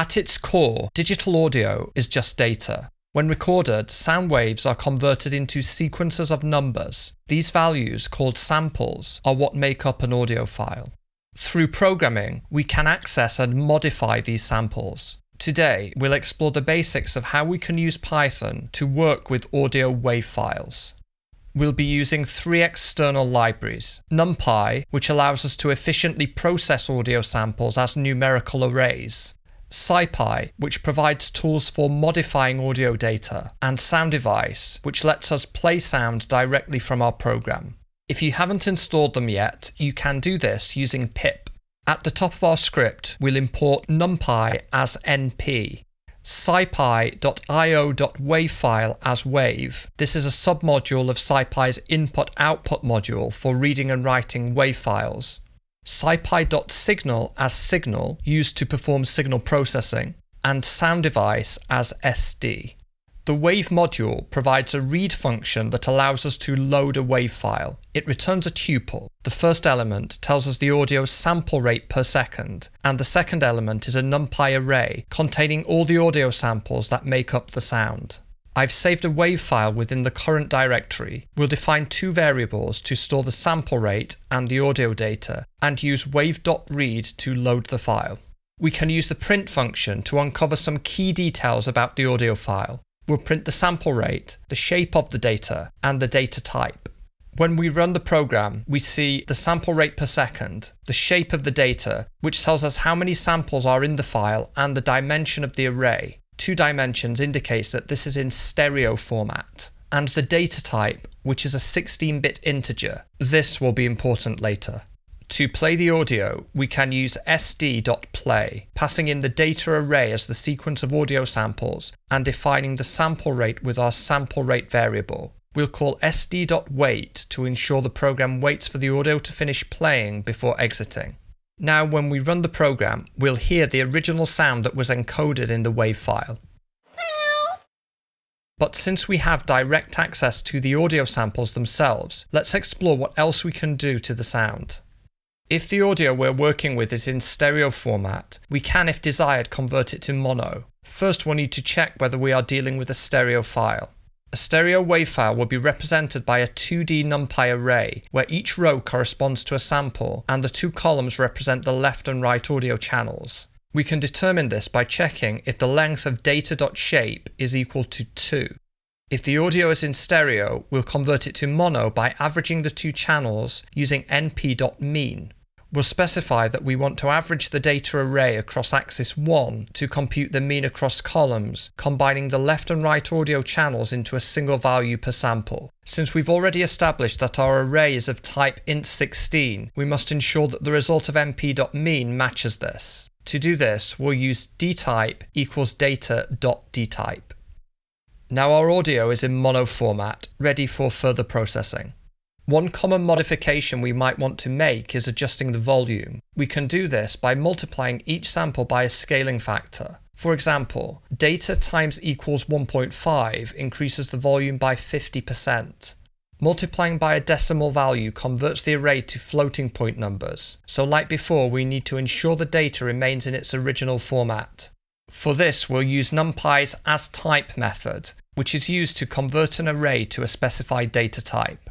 At its core, digital audio is just data. When recorded, sound waves are converted into sequences of numbers. These values, called samples, are what make up an audio file. Through programming, we can access and modify these samples. Today, we'll explore the basics of how we can use Python to work with audio wave files. We'll be using three external libraries. NumPy, which allows us to efficiently process audio samples as numerical arrays. SciPy, which provides tools for modifying audio data. And SoundDevice, which lets us play sound directly from our program. If you haven't installed them yet, you can do this using pip. At the top of our script, we'll import numpy as np, scipy.io.wavfile as wave. This is a submodule of scipy's input-output module for reading and writing wave files. scipy.signal as signal, used to perform signal processing, and SoundDevice as SD. The wave module provides a read function that allows us to load a wave file. It returns a tuple. The first element tells us the audio sample rate per second, and the second element is a NumPy array containing all the audio samples that make up the sound. I've saved a wave file within the current directory. We'll define two variables to store the sample rate and the audio data, and use wave.read to load the file. We can use the print function to uncover some key details about the audio file We'll print the sample rate, the shape of the data, and the data type. When we run the program, we see the sample rate per second, the shape of the data, which tells us how many samples are in the file, and the dimension of the array. Two dimensions indicates that this is in stereo format. And the data type, which is a 16 bit integer. This will be important later. To play the audio, we can use sd.play, passing in the data array as the sequence of audio samples and defining the sample rate with our sample rate variable. We'll call sd.wait to ensure the program waits for the audio to finish playing before exiting. Now when we run the program, we'll hear the original sound that was encoded in the WAV file. But since we have direct access to the audio samples themselves, let's explore what else we can do to the sound. If the audio we're working with is in stereo format, we can, if desired, convert it to mono. First we'll need to check whether we are dealing with a stereo file. A stereo wave file will be represented by a 2D NumPy array, where each row corresponds to a sample and the two columns represent the left and right audio channels. We can determine this by checking if the length of data.shape is equal to 2. If the audio is in stereo, we'll convert it to mono by averaging the two channels using np.mean. We'll specify that we want to average the data array across axis 1 to compute the mean across columns, combining the left and right audio channels into a single value per sample. Since we've already established that our array is of type int16, we must ensure that the result of np.mean matches this. To do this, we'll use dtype equals data.dtype. Now our audio is in mono format, ready for further processing. One common modification we might want to make is adjusting the volume. We can do this by multiplying each sample by a scaling factor. For example, data times equals 1.5 increases the volume by 50%. Multiplying by a decimal value converts the array to floating point numbers, so like before we need to ensure the data remains in its original format. For this we'll use NumPy's asType method, which is used to convert an array to a specified data type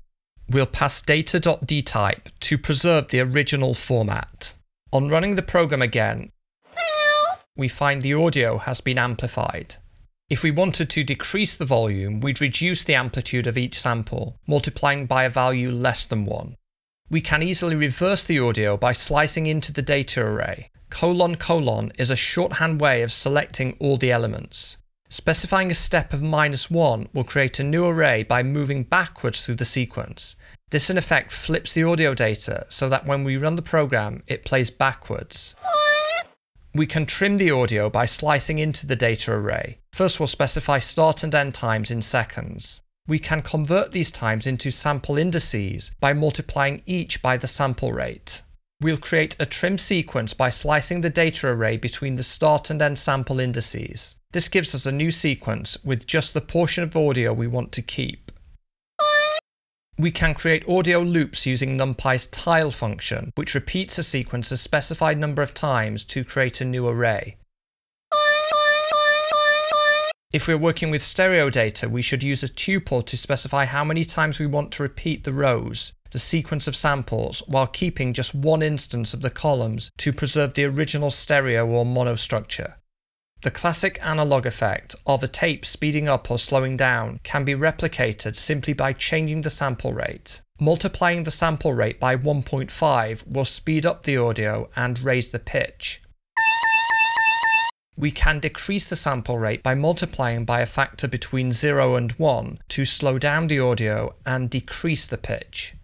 we'll pass data.dtype to preserve the original format. On running the program again, we find the audio has been amplified. If we wanted to decrease the volume, we'd reduce the amplitude of each sample, multiplying by a value less than 1. We can easily reverse the audio by slicing into the data array. Colon colon is a shorthand way of selecting all the elements. Specifying a step of minus 1 will create a new array by moving backwards through the sequence. This in effect flips the audio data so that when we run the program it plays backwards. We can trim the audio by slicing into the data array. First we'll specify start and end times in seconds. We can convert these times into sample indices by multiplying each by the sample rate. We'll create a trim sequence by slicing the data array between the start and end sample indices. This gives us a new sequence with just the portion of audio we want to keep. We can create audio loops using NumPy's tile function, which repeats a sequence a specified number of times to create a new array. If we're working with stereo data, we should use a tuple to specify how many times we want to repeat the rows, the sequence of samples, while keeping just one instance of the columns to preserve the original stereo or mono structure. The classic analog effect of a tape speeding up or slowing down can be replicated simply by changing the sample rate. Multiplying the sample rate by 1.5 will speed up the audio and raise the pitch we can decrease the sample rate by multiplying by a factor between 0 and 1 to slow down the audio and decrease the pitch.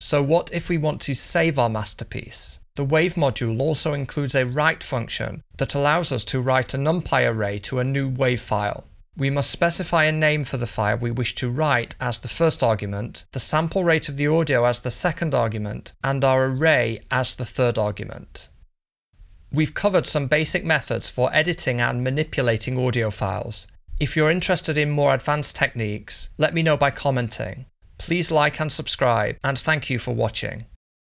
So what if we want to save our masterpiece? The Wave module also includes a write function that allows us to write a NumPy array to a new wave file. We must specify a name for the file we wish to write as the first argument, the sample rate of the audio as the second argument, and our array as the third argument. We've covered some basic methods for editing and manipulating audio files. If you're interested in more advanced techniques, let me know by commenting. Please like and subscribe, and thank you for watching.